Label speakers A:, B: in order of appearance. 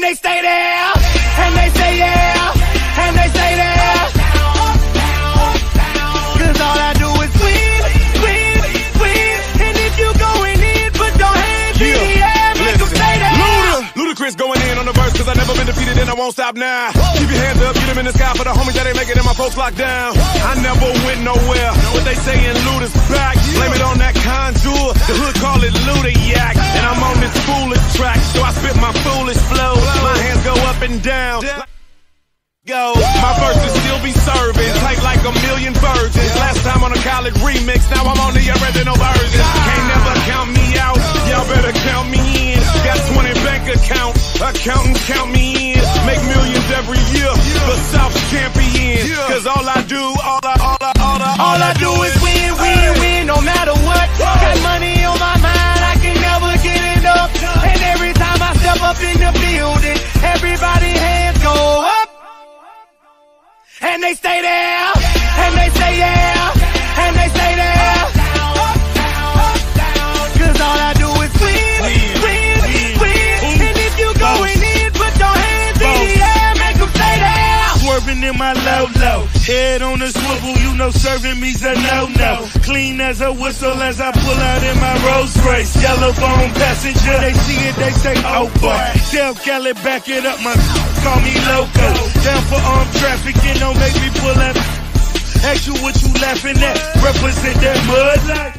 A: they stay there, and they say yeah, and they say there. Cause all I do is win, win, win. And if you going in, put your hands in the air, make them stay there.
B: Luda, Ludacris going in on the verse, cause I never been defeated and I won't stop now. Keep your hands up, get them in the sky for the homies that ain't making it, my folks locked down. I never went nowhere, but they saying Luda's back. Down. Go. My verses still be serving, tight like a million virgins. Last time on a Khaled remix, now I'm on the original version. Can't never count me out, y'all better count me in. Got 20 bank accounts, accountants count me in. Make millions every year, the South
A: And they stay there, and they say yeah, and they say there. Cause all I do is win, win, win. And if you going in, put your hands in the air, make them stay there.
C: Swerving in my low low, head on a swivel, you know serving me's a no no. Clean as a whistle as I pull out in my Rolls Royce. Yellow bone passenger, they see it, they say, oh, oh boy. Tell Kelly back it up, my call me loco. Down for armed trafficking, don't you what you laughing at, represent that mud life.